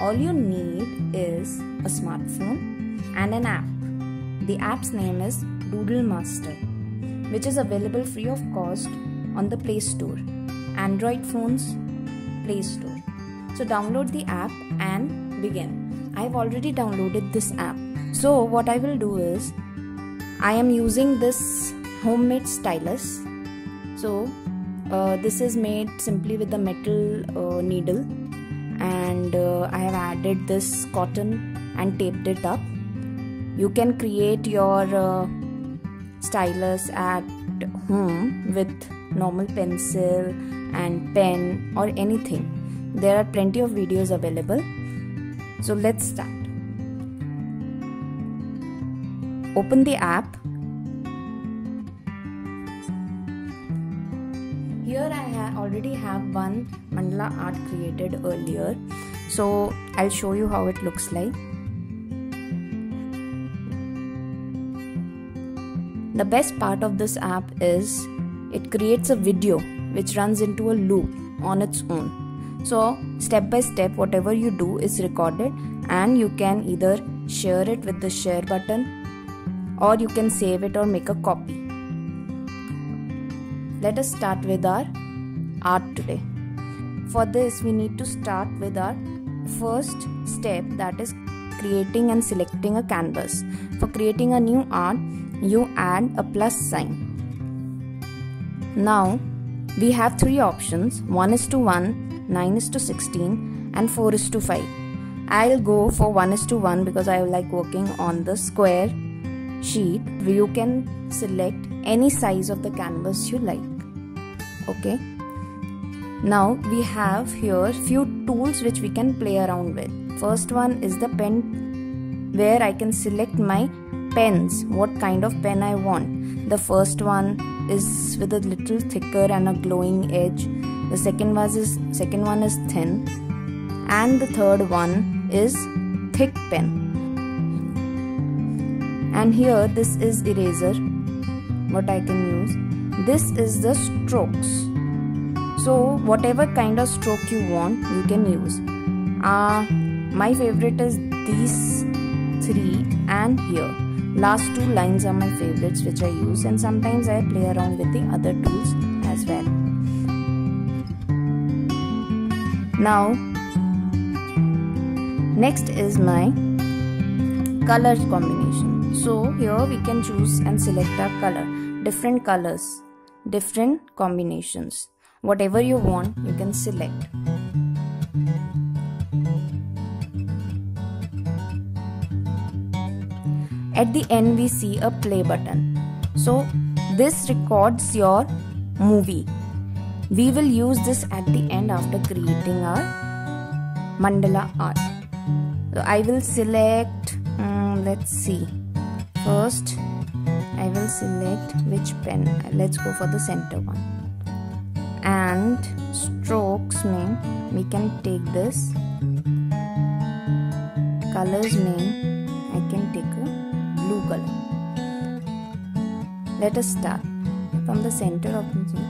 All you need is a smartphone and an app. The app's name is Doodle Master, which is available free of cost on the Play Store, Android phones, Play Store. So download the app and begin. I've already downloaded this app. So what I will do is I am using this homemade stylus. So uh, this is made simply with a metal uh, needle and uh, I have added this cotton and taped it up. You can create your uh, stylus at home with normal pencil and pen or anything. There are plenty of videos available. So let's start. Open the app. Already have one mandala art created earlier. So I'll show you how it looks like. The best part of this app is it creates a video which runs into a loop on its own. So, step by step, whatever you do is recorded, and you can either share it with the share button or you can save it or make a copy. Let us start with our art today. For this, we need to start with our first step that is creating and selecting a canvas. For creating a new art, you add a plus sign. Now, we have three options 1 is to 1, 9 is to 16, and 4 is to 5. I'll go for 1 is to 1 because I like working on the square sheet you can select any size of the canvas you like. Okay. Now we have here few tools which we can play around with. First one is the pen where I can select my pens, what kind of pen I want. The first one is with a little thicker and a glowing edge. The second one is second one is thin, and the third one is thick pen. And here this is eraser, what I can use. This is the strokes. So whatever kind of stroke you want, you can use. Uh, my favorite is these three and here last two lines are my favorites which I use and sometimes I play around with the other tools as well. Now next is my color combination. So here we can choose and select our color, different colors, different combinations. Whatever you want you can select. at the end we see a play button. So this records your movie. We will use this at the end after creating our mandala art. So i will select um, let's see. First i will select which pen. Let's go for the center one and strokes mean we can take this colors mean i can take a blue color. Let us start from the center of the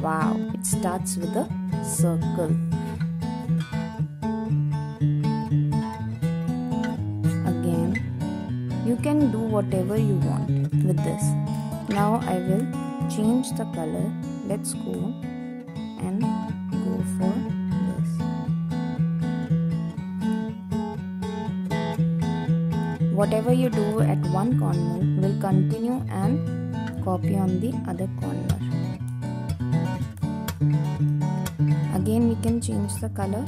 Wow, it starts with a circle. Again, you can do whatever you want with this. Now I will change the color. Let's go whatever you do at one corner will continue and copy on the other corner. Again we can change the color.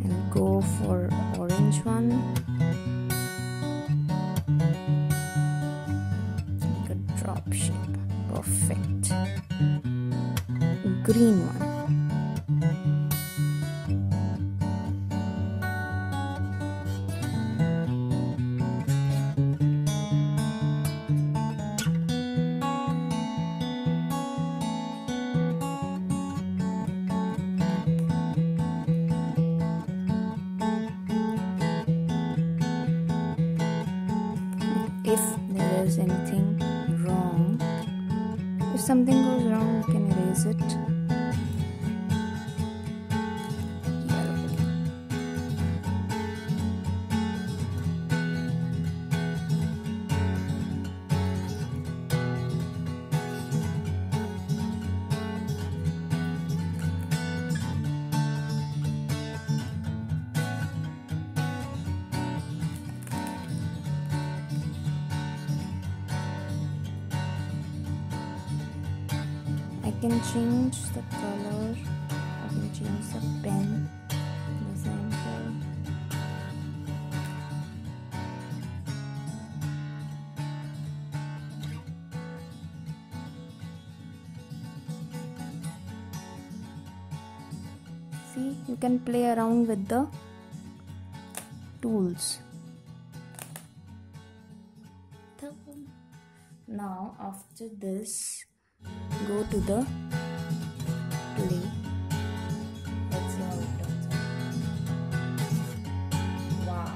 And go for orange one. Like a drop shape. Perfect green one. If there is anything wrong if something goes wrong you can erase it can change the color I can change the pen the um center see you can play around with the tools. Now after this go to the play let's see wow.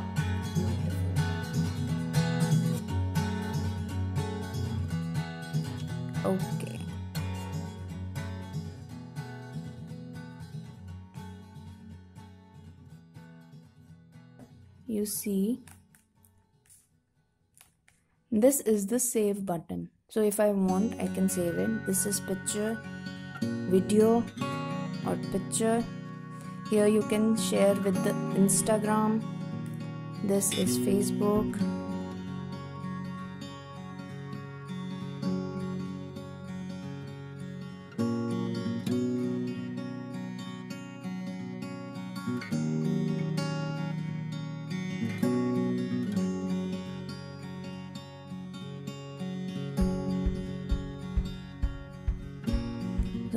Okay. You see this is the save button so if i want i can save it. This is picture video or picture. Here you can share with the instagram. This is facebook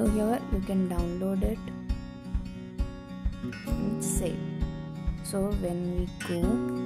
so here you can download it. And save so when we go